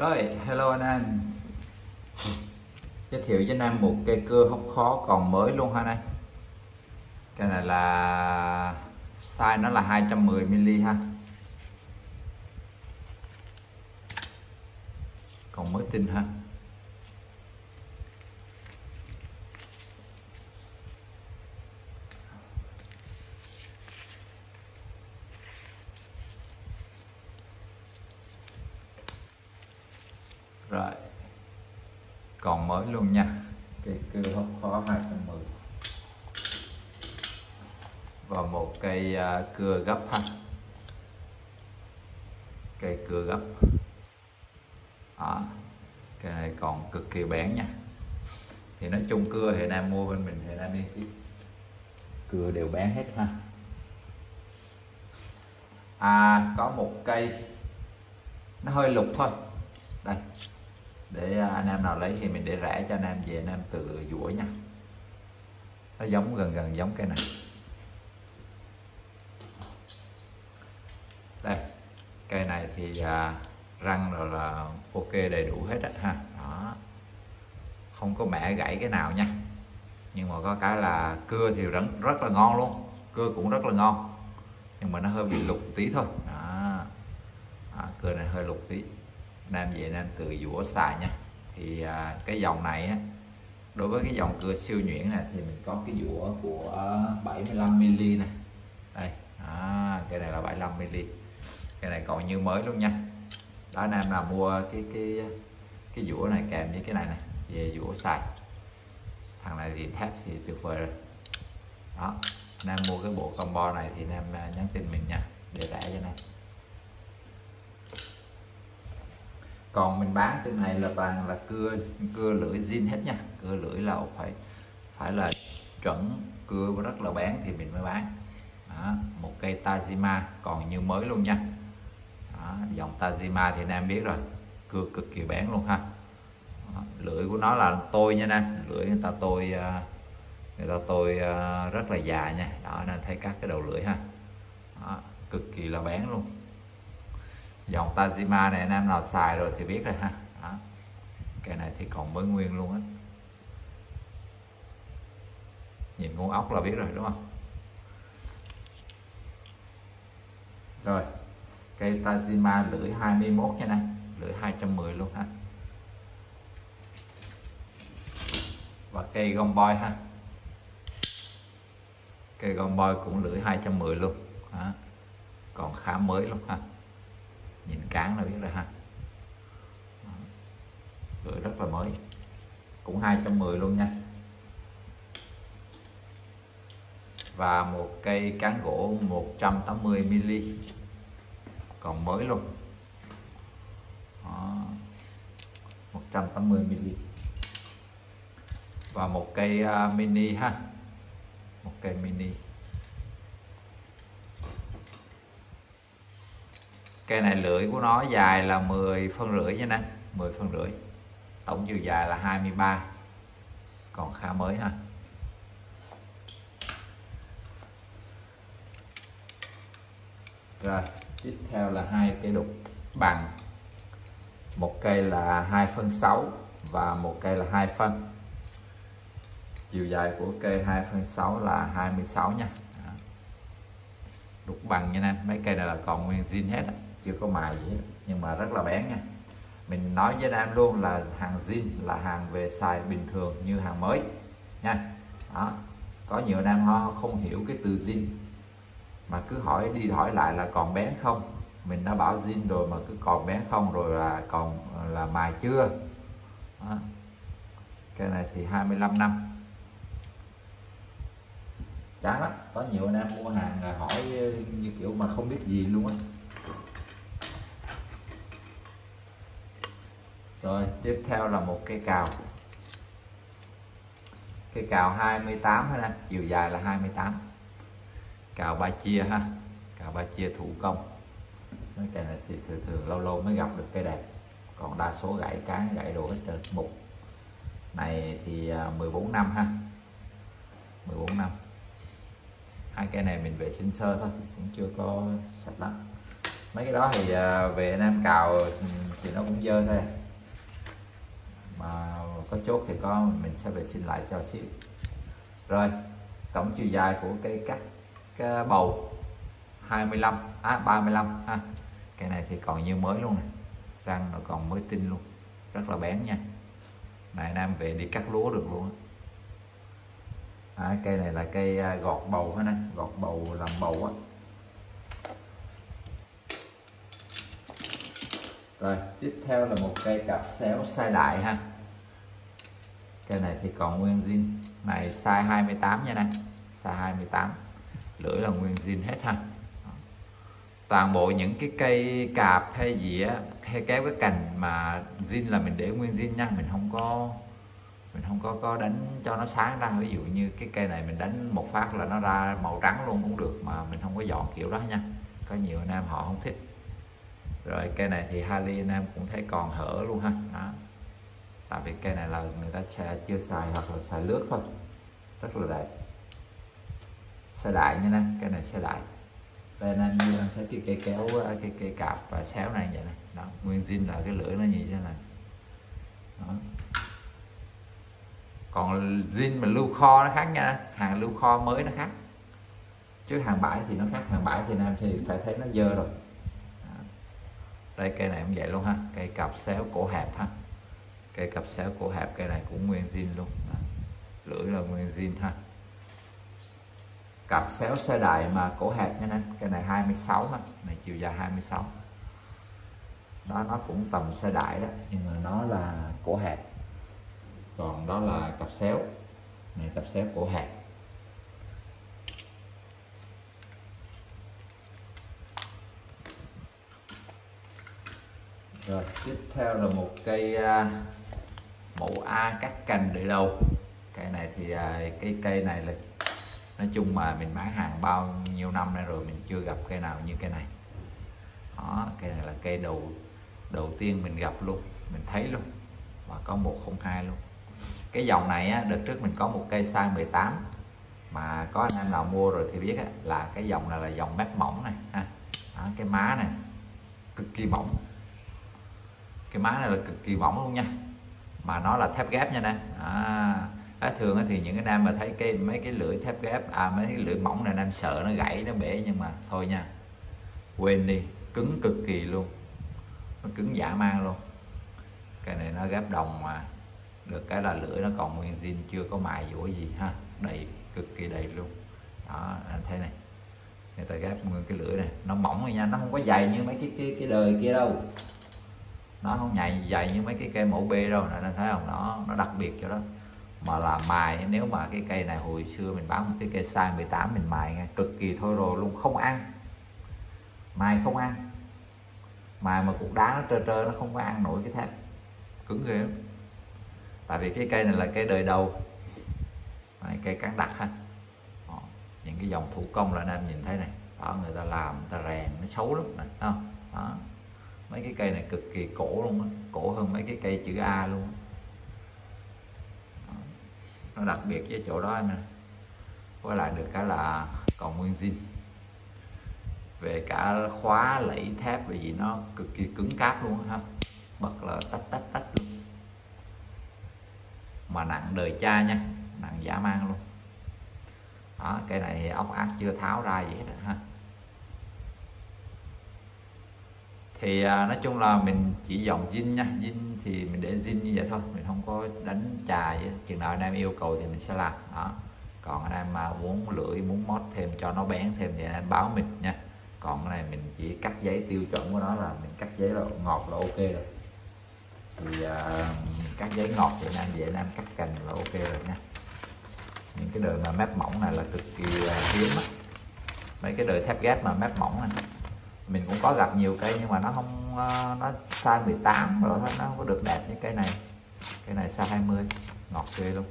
Rồi, hello anh em Giới thiệu với anh em một cây cưa hốc khó còn mới luôn ha anh em Cái này là size nó là 210mm ha. Còn mới tinh ha rồi luôn nha. Cây cưa hốc khó 210 và một cây uh, à, cưa gấp ha. Cây cưa gấp. Đó. cái này còn cực kỳ bén nha. Thì nói chung cưa thì nam mua bên mình thì nam đi chứ. Cưa đều bán hết ha. À có một cây. Nó hơi lục thôi. Đây để à, anh em nào lấy thì mình để rẻ cho anh em về anh em tự dũa nha. Nó giống gần gần giống cái này. Đây cây này thì à, răng rồi là ok đầy đủ hết á ha. Đó. Không có mẻ gãy cái nào nha. Nhưng mà có cái là cưa thì rất rất là ngon luôn. Cưa cũng rất là ngon. Nhưng mà nó hơi bị lục tí thôi. Đó. đó cưa này hơi lục tí nam về nên từ dũa xài nha. Thì à, cái dòng này á đối với cái dòng cưa siêu nhuyễn này thì mình có cái dũa của 75mm này đây à, cái này là 75mm cái này còn như mới luôn nha. Đó nam nào mua cái cái cái dũa này kèm với cái này này về dũa xài thằng này thì thép thì tuyệt vời rồi. Đó nam mua cái bộ combo này thì nam à, nhắn tin mình nha để rẻ cho nam. Còn mình bán trên này là toàn là cưa cưa lưỡi zin hết nha. Cưa lưỡi là phải phải là chuẩn cưa rất là bén thì mình mới bán. Đó, một cây Tajima còn như mới luôn nha. Đó, dòng Tajima thì nam biết rồi cưa cực kỳ bén luôn ha. Đó, lưỡi của nó là tôi nha nam lưỡi người ta tôi à, người ta tôi à, rất là già nha. Đó nên thấy các cái đầu lưỡi ha. Đó, cực kỳ là bén luôn dòng Tajima này anh em nào xài rồi thì biết rồi ha. Đó. cái này thì còn mới nguyên luôn á. Nhìn con ốc là biết rồi, đúng không? Rồi cây Tajima lưỡi 21 nha này lưỡi 210 luôn ha. Và cây gông boy ha. Cây gông boy cũng lưỡi 210 luôn. Đó. còn khá mới luôn ha nhìn cán là biết rồi ha. Lưỡi rất là mới. Cũng 210 luôn nha. Và một cây cán gỗ 180mm còn mới luôn. Đó. 180mm và một cây uh, mini ha. Một cây mini. Cây này lưỡi của nó dài là 10 phân rưỡi nha nè. 10 phân rưỡi. Tổng chiều dài là 23 còn khá mới ha. Rồi tiếp theo là hai cây đục bằng. Một cây là 2 phân 6 và một cây là 2 phân. Chiều dài của cây 2 phân 6 là 26 nha. Đục bằng nha em mấy cây này là còn nguyên zin hết chưa có mài gì hết. Nhưng mà rất là bén nha. Mình nói với anh em luôn là hàng zin là hàng về xài bình thường như hàng mới, nha. Đó. Có nhiều anh em họ không hiểu cái từ zin. Mà cứ hỏi đi hỏi lại là còn bén không? Mình đã bảo zin rồi mà cứ còn bén không rồi là còn, là mài chưa? Đó. cái này thì 25 năm. Chán lắm. Có nhiều anh em mua hàng hỏi như kiểu mà không biết gì luôn á. Rồi, tiếp theo là một cây cào. Cây cào 28 ha chiều dài là 28 cào ba chia ha. Cào ba chia thủ công. Mấy cây này thì thường thường lâu lâu mới gặp được cây đẹp. Còn đa số gãy cán gãy đồ hết trơn. Mục này thì à, 14 năm ha. 14 năm. Hai cây này mình vệ sinh sơ thôi, cũng chưa có sạch lắm. Mấy cái đó thì à, về anh em cào thì nó cũng dơ thôi mà có chốt thì có mình sẽ vệ sinh lại cho xíu. Rồi tổng chiều dài của cây cắt cái bầu 25 à 35 ha. Cây này thì còn như mới luôn này răng nó còn mới tinh luôn. Rất là bén nha. Này nam về đi cắt lúa được luôn à, cây này là cây à, gọt bầu hết nè. Gọt bầu làm bầu á. Rồi tiếp theo là một cây cặp xéo sai đại ha cây này thì còn nguyên zin. Này, size 28 nha này. Size 28 lưỡi là nguyên zin hết ha. Toàn bộ những cái cây cạp hay gì á, hay kéo cái cành mà zin là mình để nguyên zin nha. Mình không có, mình không có có đánh cho nó sáng ra. Ví dụ như cái cây này mình đánh một phát là nó ra màu trắng luôn cũng được mà mình không có dọn kiểu đó nha. Có nhiều anh em họ không thích. Rồi cây này thì Harley anh em cũng thấy còn hở luôn ha. Đó tại vì cây này là người ta sẽ chưa xài hoặc là xài lướt thôi. Rất là đẹp. Xe đại nha nè cây này xe đại. Đây nên như anh thấy cái cây kéo cái cây cạp và xéo này vậy này. Đó, nguyên zin là cái lưỡi nó như thế này. Đó. còn zin mà lưu kho nó khác nha hàng lưu kho mới nó khác. Chứ hàng bãi thì nó khác. Hàng bãi thì nam thì phải thấy nó dơ rồi. Đó. đây, cây này cũng vậy luôn ha. Cây cặp xéo cổ hẹp ha cây cặp xéo cổ hẹp cây này cũng nguyên zin luôn. Đó. lưỡi là nguyên zin ha. Cặp xéo xe đại mà cổ hẹp nha anh. Cái này 26 ha. Này chiều dài 26 đó nó cũng tầm xe đại đó nhưng mà nó là cổ hẹp còn đó là cặp xéo. Này cặp xéo cổ hẹp rồi tiếp theo là một cây uh, mẫu A cắt cành để đâu cây này thì à, cái cây này là nói chung mà mình bán hàng bao nhiêu năm nay rồi mình chưa gặp cây nào như cây này. Đó cây này là cây đầu đầu tiên mình gặp luôn mình thấy luôn và có 102 luôn. Cái dòng này á, đợt trước mình có một cây size 18 mà có anh em nào mua rồi thì biết á, là cái dòng này là dòng mép mỏng này ha. Đó, cái má này cực kỳ mỏng. Cái má này là cực kỳ mỏng luôn nha mà nó là thép ghép nha nè. À, à, thường thì những cái nam mà thấy cái mấy cái lưỡi thép ghép à mấy cái lưỡi mỏng này nam sợ nó gãy nó bể nhưng mà thôi nha. Quên đi cứng cực kỳ luôn. Nó cứng giả mang luôn. Cái này nó ghép đồng mà. Được cái là lưỡi nó còn nguyên zin chưa có mài dũa gì ha. Đầy cực kỳ đầy luôn. Đó anh thấy này. Người ta ghép nguyên cái lưỡi này. Nó mỏng rồi nha nó không có dày như mấy cái cái cái đời kia đâu nó không nhạy dày như mấy cái cây mẫu B đâu nè anh thấy không? Nó nó đặc biệt cho đó. Mà là mài nếu mà cái cây này hồi xưa mình bán một cái cây size 18 mình mài nghe cực kỳ thôi rồi luôn không ăn. Mài không ăn. Mài mà cục đá nó trơ trơ nó không có ăn nổi cái thép. Cứng ghê lắm tại vì cái cây này là cây đời đầu. Này, cây cắn đặc ha. Đó. những cái dòng thủ công là anh em nhìn thấy này. Đó người ta làm người ta rèn nó xấu lắm này đó. đó mấy cái cây này cực kỳ cổ luôn á, cổ hơn mấy cái cây chữ A luôn nó đặc biệt với chỗ đó nè. Với lại được cái là còn nguyên zin về cả khóa lẫy thép về gì nó cực kỳ cứng cáp luôn ha. Bật là tách tách tách luôn. Mà nặng đời cha nha, nặng giả mang luôn. Đó, cây này thì ốc ác chưa tháo ra gì hết ha. Thì à, nói chung là mình chỉ dòng zin nha. Zin thì mình để zin như vậy thôi. Mình không có đánh trà vậy chừng nào anh em yêu cầu thì mình sẽ làm. Đó. Còn anh em mà muốn lưỡi muốn mót thêm cho nó bén thêm thì anh em báo mình nha. Còn cái này mình chỉ cắt giấy tiêu chuẩn của nó là mình cắt giấy là ngọt là ok rồi. Thì uh, cắt giấy ngọt thì anh em dễ anh em cắt cành là ok rồi nha. Những cái đời mà mép mỏng này là cực kỳ à, hiếm á. Mấy cái đời thép ghép mà mép mỏng này mình cũng có gặp nhiều cây nhưng mà nó không ờ, nó size 18 rồi thôi, nó không có được đẹp như cây này. Cây này size 20 ngọt ghê luôn.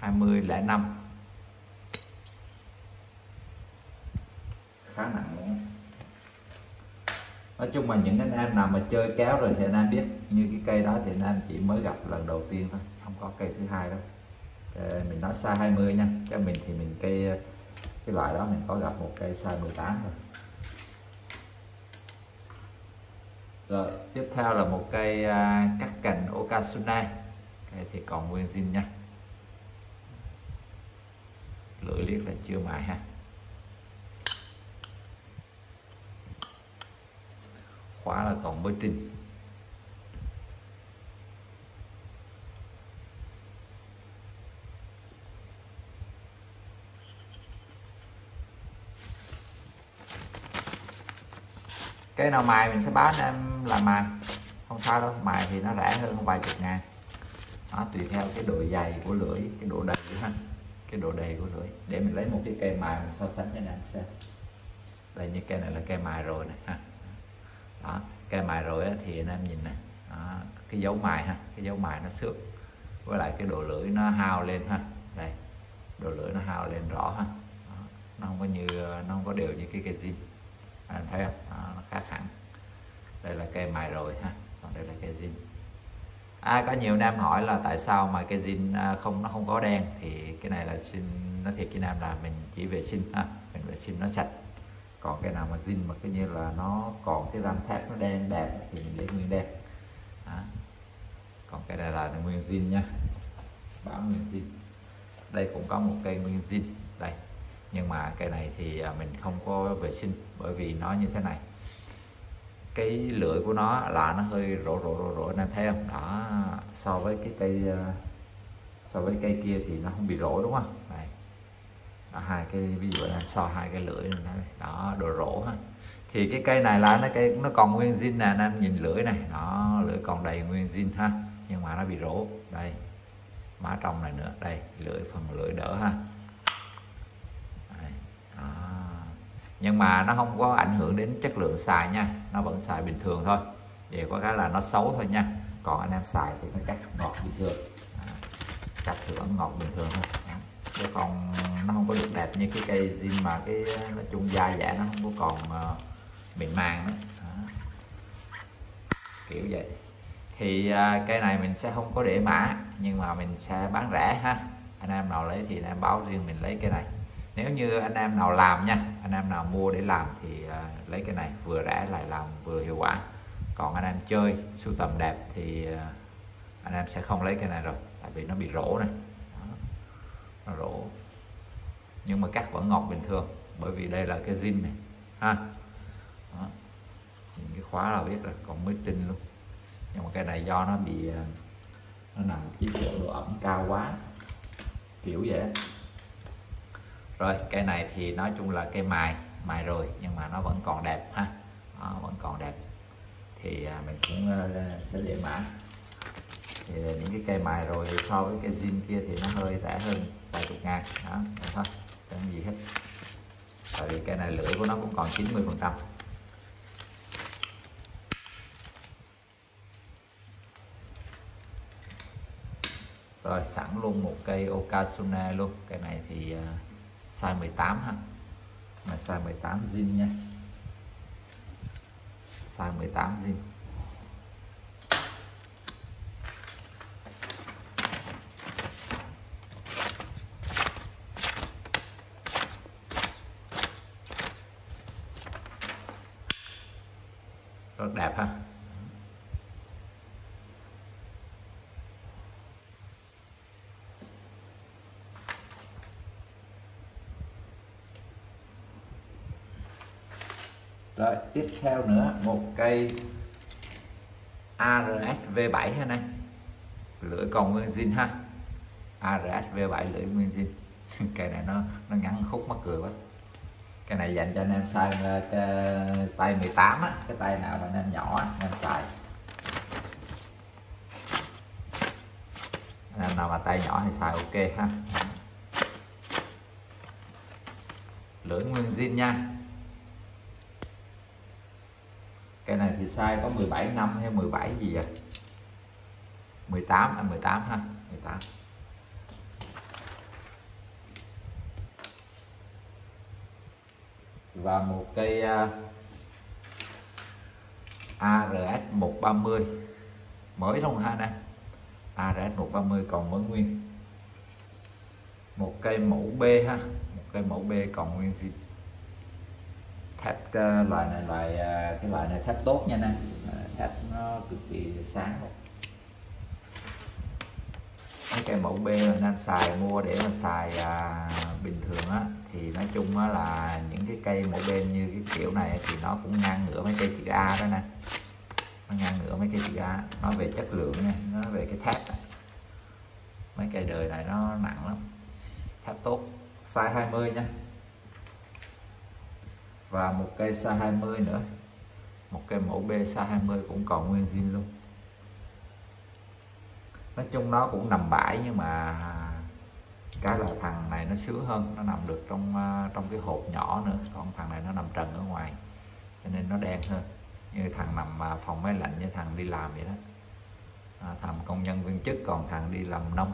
hai mươi lẻ năm. Khá nặng luôn. Nói chung là những anh em nào mà chơi kéo rồi thì anh em biết, như cái cây đó thì anh em chỉ mới gặp lần đầu tiên thôi không có cây thứ hai đâu. Ờ, mình nói size 20 nha. Cho mình thì mình cây cái loại đó mình có gặp một cây size 18 rồi. Rồi tiếp theo là một cây à, cắt cành okasuna, cây thì còn nguyên zin nha. Lưỡi liếc là chưa mài ha. Khóa là còn mới tinh. Cái nào mài mình sẽ báo anh em làm mài. Không sao đâu mài thì nó rẻ hơn vài chục ngàn. Nó tùy theo cái độ dày của lưỡi cái độ đầy ha. Cái độ đầy của lưỡi. Để mình lấy một cái cây mài mình so sánh cho anh em xem. Đây như cây này là cây mài rồi này ha. Đó cây mài rồi á, thì anh em nhìn này. Đó, cái dấu mài ha cái dấu mài nó xước. Với lại cái độ lưỡi nó hao lên ha. Đây độ lưỡi nó hao lên rõ ha. Đó. nó không có như nó không có đều như cái cây zin À, anh thấy không? Đó, nó khác hẳn. Đây là cây mài rồi ha. Còn đây là cây zin. À, có nhiều nam hỏi là tại sao mà cây zin à, không nó không có đen? Thì cái này là xin nó thiệt cái nam là mình chỉ vệ sinh ha. Mình vệ sinh nó sạch. Còn cái nào mà zin mà cứ như là nó còn cái ram thép nó đen đẹp thì mình để nguyên đen à. còn cái này là nguyên zin nha. Bảo nguyên zin. Đây cũng có một cây nguyên zin nhưng mà cây này thì à, mình không có vệ sinh bởi vì nó như thế này. Cái lưỡi của nó là nó hơi rỗ rỗ rỗ rỗ nên thấy không? Đó so với cái cây à, so với cây kia thì nó không bị rỗ đúng không? Này đó, hai cái ví dụ là so hai cái lưỡi này đó đồ rỗ ha. Thì cái cây này là nó cây nó còn nguyên zin nè anh nhìn lưỡi này. Nó lưỡi còn đầy nguyên zin ha nhưng mà nó bị rỗ đây má trong này nữa đây lưỡi phần lưỡi đỡ ha. Nhưng mà nó không có ảnh hưởng đến chất lượng xài nha. Nó vẫn xài bình thường thôi. Để có cái là nó xấu thôi nha. Còn anh em xài thì nó cắt ngọt bình thường. À, cắt thưởng ngọt bình thường thôi. Chứ còn nó không có được đẹp như cái cây zin mà cái nói chung da dẻ nó không có còn uh, mịn màng nữa. Đó. kiểu vậy. Thì uh, cây này mình sẽ không có để mã nhưng mà mình sẽ bán rẻ ha. Anh em nào lấy thì anh em báo riêng mình lấy cái này nếu như anh em nào làm nha anh em nào mua để làm thì uh, lấy cái này vừa rẻ lại làm vừa hiệu quả còn anh em chơi sưu tầm đẹp thì uh, anh em sẽ không lấy cái này rồi tại vì nó bị rỗ này Đó. nó rỗ nhưng mà cắt vẫn ngọt bình thường bởi vì đây là cái zin này ha Đó. Nhìn cái khóa là biết rồi còn mới tinh luôn nhưng mà cái này do nó bị uh, nó nằm chiếc độ ẩm cao quá kiểu vậy rồi cây này thì nói chung là cây mài mài rồi nhưng mà nó vẫn còn đẹp ha. Nó vẫn còn đẹp. Thì à, mình cũng ờ, sẽ để mã. Thì những cái cây mài rồi so với cái zin kia thì nó hơi rẻ hơn vài chục ngàn. Đó vậy thôi chẳng gì hết. Tại vì cây này lưỡi của nó cũng còn 90 phần trăm. Rồi sẵn luôn một cây okasuna luôn. Cây này thì uh, size 18 ha. Này size 18 zin nha size 18 zin. Rất đẹp ha. Rồi, tiếp theo nữa, một cây ARS V7 ha này lưỡi còn nguyên zin ha. ARS V7 lưỡi nguyên zin. Cây này nó nó ngắn khúc mắc cười quá. Cái này dành cho anh em xài ờ, cái tay 18 á. Cái tay nào mà anh em nhỏ á, anh em xài. Anh em nào mà tay nhỏ thì xài ok ha. Lưỡi nguyên zin nha cây này thì size có 17 năm hay 17 gì vậy? 18 à 18 ha 18 và một cây uh, ARS 130 mới không ha nè ARS 130 còn mới nguyên. Một cây mẫu B ha một cây mẫu B còn nguyên gì? Thép ờ, loại này loại ờ, cái loại này thép tốt nha nè ờ, thép nó cực kỳ sáng luôn. Mấy cây mẫu B đang xài mua để mà xài à, bình thường á thì nói chung á là những cái cây mẫu bên như cái kiểu này thì nó cũng ngang ngửa mấy cây chữ A đó nè nó ngang ngửa mấy cây chữ A. Nói về chất lượng nha nó về cái thép này. mấy cây đời này nó nặng lắm. Thép tốt size 20 nha và một cây size 20 nữa. Một cây mẫu B size 20 cũng còn nguyên zin luôn. Nói chung nó cũng nằm bãi nhưng mà cái là thằng này nó sướng hơn nó nằm được trong à, trong cái hộp nhỏ nữa. Còn thằng này nó nằm trần ở ngoài cho nên nó đen hơn. Như thằng nằm à, phòng máy lạnh như thằng đi làm vậy đó. À, thằng công nhân viên chức còn thằng đi làm nông.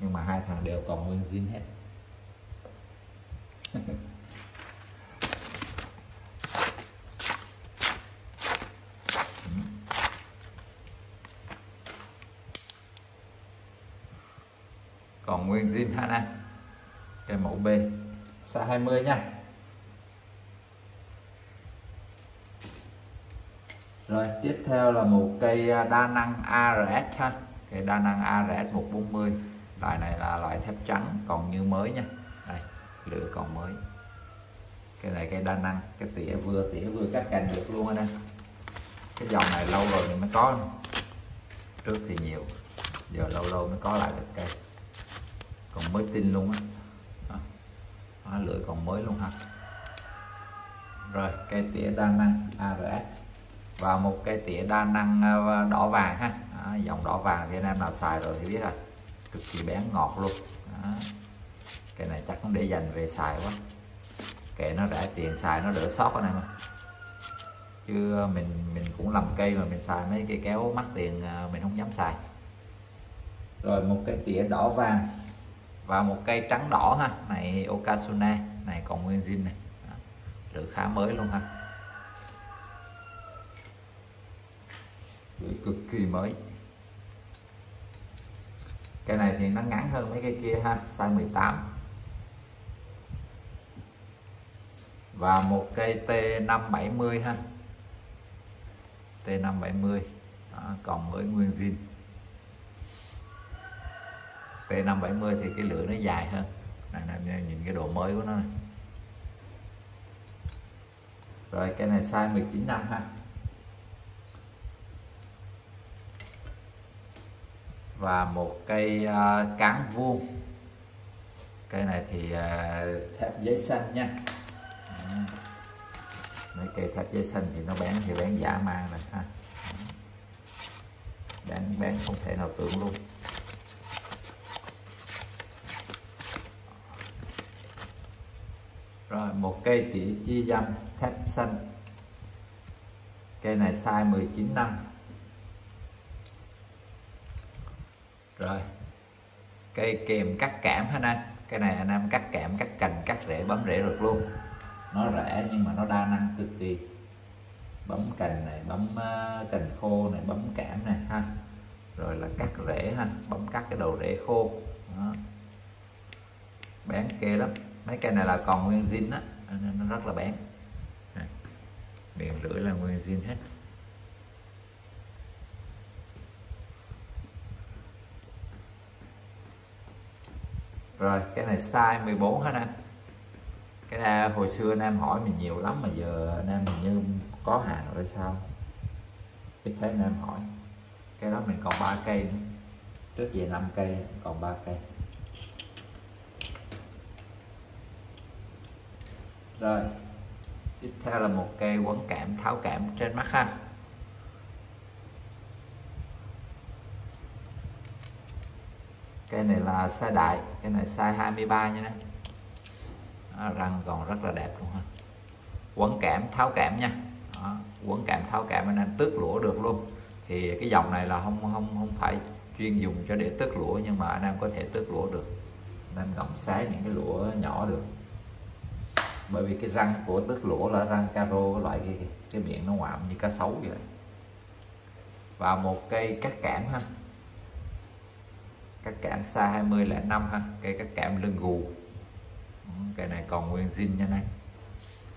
Nhưng mà hai thằng đều còn nguyên zin hết. còn nguyên zin hà nam cái mẫu B. Xa 20 nha. Rồi, tiếp theo là một cây à, đa năng ARS ha. Cây đa năng ARS 140 loại này là loại thép trắng, còn như mới nha. Đây, lửa còn mới. Cái này cây đa năng, cái tỉa vừa tỉa vừa cắt cành được luôn anh em cái dòng này lâu rồi thì mới có. Trước thì nhiều, giờ lâu lâu mới có lại được cây còn mới tin luôn á. À, lưỡi còn mới luôn ha. Rồi cây tỉa đa năng ARS và một cây tỉa đa năng ờ, đỏ vàng ha. À, dòng đỏ vàng thì anh em nào xài rồi thì biết rồi. Cực kỳ bén ngọt luôn. À, cái này chắc cũng để dành về xài quá. Kệ nó rẻ tiền xài nó đỡ sót anh em chứ ờ, mình mình cũng làm cây mà mình xài mấy cây kéo mắc tiền ờ, mình không dám xài. Rồi một cái tỉa đỏ vàng và một cây trắng đỏ ha. Này Okasuna này còn nguyên zin này. Được khá mới luôn ha. Lưỡi cực kỳ mới. Cây này thì nó ngắn hơn mấy cây kia ha. Size 18 và một cây T570 ha. T570 Đó, còn mới nguyên zin. T570 thì cái lửa nó dài hơn. Này, này nhìn cái độ mới của nó này. rồi cái này size 19 năm ha. Và một cây uh, à, cán vuông. Cây này thì uh, thép giấy xanh nha. Mấy cây thép giấy xanh thì nó bán thì bán giả mang này ha. Bán bán không thể nào tưởng luôn. Rồi một cây tỉa chi dăm thép xanh. Cây này size 19 năm. Rồi cây kèm cắt cảm ha anh cái này anh em cắt cảm cắt cành cắt rễ bấm rễ được luôn. Nó rẻ nhưng mà nó đa năng cực kỳ. Bấm cành này bấm uh, cành khô này bấm cảm này ha. Rồi là cắt rễ ha bấm cắt cái đầu rễ khô. Đó. bán kê lắm mấy cây này là còn nguyên zin á, nên nó rất là bán miệng lưỡi là nguyên zin hết. Rồi, cái này size 14 hết anh cái này hồi xưa anh em hỏi mình nhiều lắm, mà giờ anh em hình như có hàng rồi sao? Ít thế anh em hỏi. Cái đó mình còn ba cây nữa. Trước về 5 cây, còn ba cây. Rồi. Tiếp theo là một cây quấn cảm tháo cảm trên mắt ha. Cây này là size đại cái này size 23 nha. Đó, răng còn rất là đẹp luôn ha. Quấn cảm tháo cảm nha. Đó, quấn cảm tháo cảm anh em tước lũa được luôn. Thì cái dòng này là không không không phải chuyên dùng cho để tước lũa nhưng mà anh em có thể tước lũa được. Anh em gọng xé những cái lũa nhỏ được bởi vì cái răng của tước lũa là răng caro loại cái, cái miệng nó ngoạm như cá sấu vậy. Và một cây cắt cảm ha. Cắt cảm xa 2005 ha. Cây cắt cảm lưng gù. Ừ, cây này còn nguyên zin nha này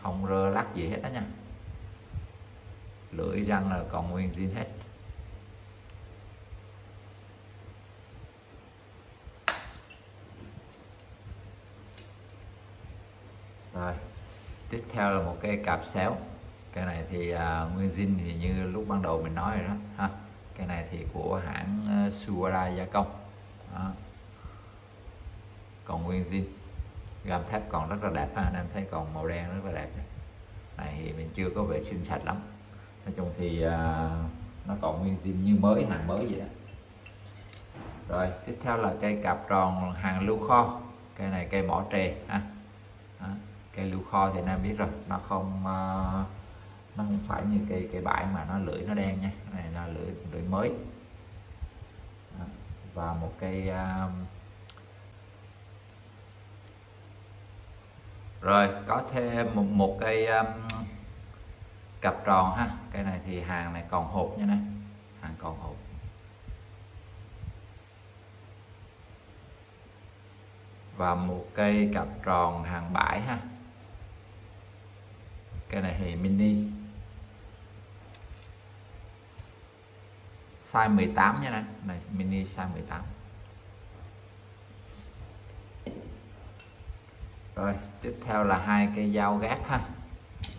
không rơ lắc gì hết đó nha. Lưỡi răng là còn nguyên zin hết. Rồi tiếp theo là một cây cạp xéo. Cái này thì à, nguyên zin thì như lúc ban đầu mình nói rồi đó ha. Cái này thì của hãng ờ, uh, Suara gia công. Đó. còn nguyên zin gam thép còn rất là đẹp ha anh em thấy còn màu đen rất là đẹp. Này thì mình chưa có vệ sinh sạch lắm. Nói chung thì uh, nó còn nguyên zin như mới hàng mới vậy đó. Rồi tiếp theo là cây cặp tròn hàng lưu kho. Cây này cây mỏ trề ha. Đó cây lưu kho thì anh em biết rồi. Nó không uh, nó không phải như cây cây bãi mà nó lưỡi nó đen nha. Cái này là lưỡi lưỡi mới. Đó. và một cây uh, ờ, rồi có thêm một, một cây um, ờ, cặp tròn ha. Cây này thì hàng này còn hộp nha này hàng còn hộp. Và một cây cặp tròn hàng bãi ha cây này thì mini size 18 nha này, này mini size 18 rồi tiếp theo là hai cây dao gác ha.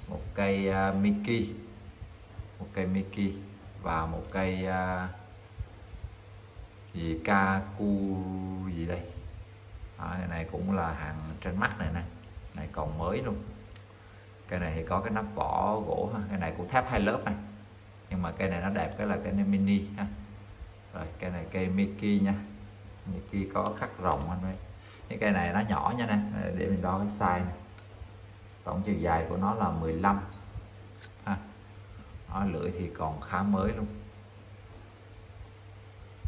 Một cây uh, Mickey. Một cây Mickey và một cây uh, gì Kaku gì đây? Đó, cái này cũng là hàng trên mắt này nè. Này còn mới luôn cái này thì có cái nắp vỏ gỗ ha cái này cũng thép hai lớp này. Nhưng mà cây này nó đẹp cái là cái này mini ha. Rồi cây này cây Mickey nha. Mickey có khắc rồng anh ấy cái cây này nó nhỏ nha nè để mình đo cái size này. tổng chiều dài của nó là 15 ha nó lưỡi thì còn khá mới luôn.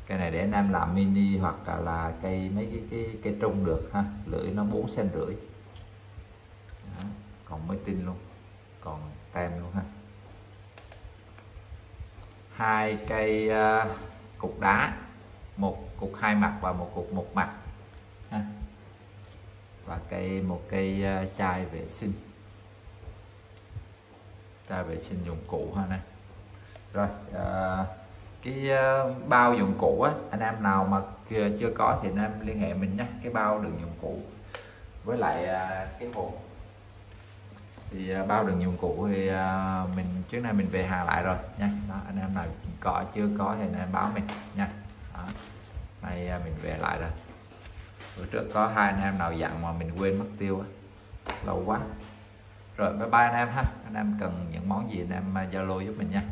Cây này để anh em làm mini hoặc là, là cây mấy cái cái cây trung được ha. Lưỡi nó 4 cm rưỡi. Đó, còn mới tin luôn. Còn tem luôn ha. Hai cây uh, cục đá. Một cục hai mặt và một cục một mặt ha. Và cây một cây uh, chai vệ sinh. Chai vệ sinh dụng cụ ha này rồi uh, cái uh, bao dụng cụ á anh em nào mà chưa có thì anh em liên hệ mình nhé. Cái bao đựng dụng cụ. Với lại uh, cái hộp thì à, bao đựng dụng cụ thì à, mình trước nay mình về hàng lại rồi nha. Đó, anh em nào có chưa có thì anh em báo mình nha. Đó. nay à, mình về lại rồi. Bữa trước có hai anh em nào dặn mà mình quên mất tiêu lâu quá. Rồi bye bye anh em ha. Anh em cần những món gì anh em zalo giúp mình nha.